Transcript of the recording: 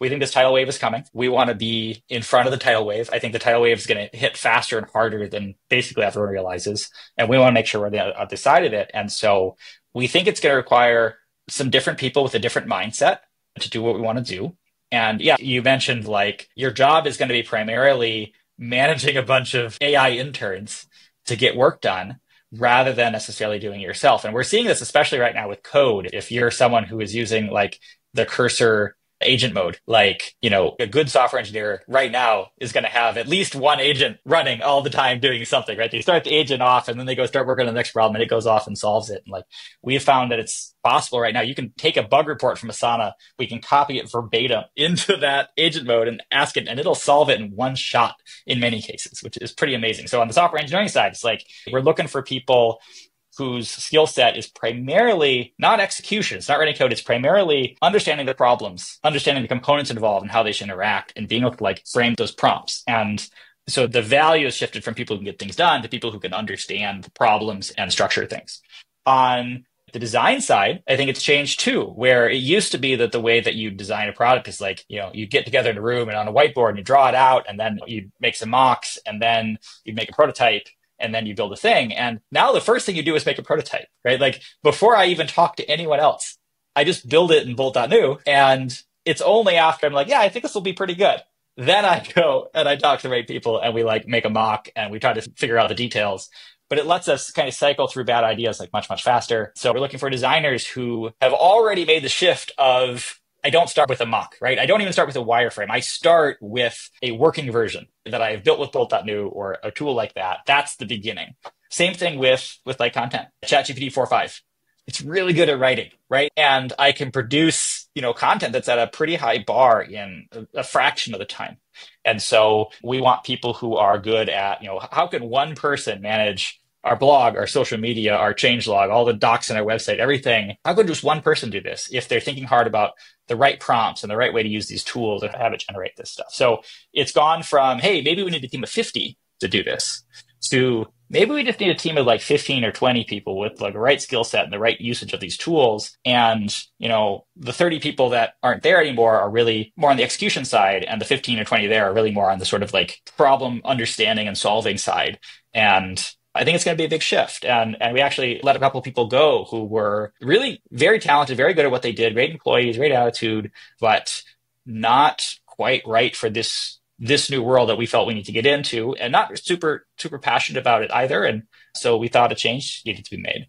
we think this tidal wave is coming. We want to be in front of the tidal wave. I think the tidal wave is going to hit faster and harder than basically everyone realizes. And we want to make sure we're on the other side of it. And so we think it's going to require some different people with a different mindset to do what we want to do. And yeah, you mentioned like your job is going to be primarily managing a bunch of AI interns to get work done rather than necessarily doing it yourself. And we're seeing this especially right now with code. If you're someone who is using like the cursor agent mode. Like, you know, a good software engineer right now is going to have at least one agent running all the time doing something, right? They start the agent off and then they go start working on the next problem and it goes off and solves it. And like we have found that it's possible right now. You can take a bug report from Asana. We can copy it verbatim into that agent mode and ask it and it'll solve it in one shot in many cases, which is pretty amazing. So on the software engineering side, it's like we're looking for people whose skill set is primarily not execution, it's not writing code, it's primarily understanding the problems, understanding the components involved and how they should interact, and being able to like frame those prompts. And so the value is shifted from people who can get things done to people who can understand the problems and structure things. On the design side, I think it's changed too, where it used to be that the way that you design a product is like, you know, you get together in a room and on a whiteboard and you draw it out and then you make some mocks and then you make a prototype and then you build a thing. And now the first thing you do is make a prototype, right? Like before I even talk to anyone else, I just build it in Bolt.new. And it's only after I'm like, yeah, I think this will be pretty good. Then I go and I talk to the right people and we like make a mock and we try to figure out the details. But it lets us kind of cycle through bad ideas like much, much faster. So we're looking for designers who have already made the shift of I don't start with a mock, right? I don't even start with a wireframe. I start with a working version that I've built with Bolt.new or a tool like that. That's the beginning. Same thing with, with like content. ChatGPT 4.5. It's really good at writing, right? And I can produce, you know, content that's at a pretty high bar in a, a fraction of the time. And so we want people who are good at, you know, how can one person manage our blog, our social media, our changelog, all the docs on our website, everything. How could just one person do this if they're thinking hard about the right prompts and the right way to use these tools and have it generate this stuff? So it's gone from, hey, maybe we need a team of 50 to do this to maybe we just need a team of like 15 or 20 people with like the right skill set and the right usage of these tools. And, you know, the 30 people that aren't there anymore are really more on the execution side. And the 15 or 20 there are really more on the sort of like problem understanding and solving side. And I think it's going to be a big shift. And, and we actually let a couple people go who were really very talented, very good at what they did, great employees, great attitude, but not quite right for this this new world that we felt we need to get into and not super super passionate about it either and so we thought a change needed to be made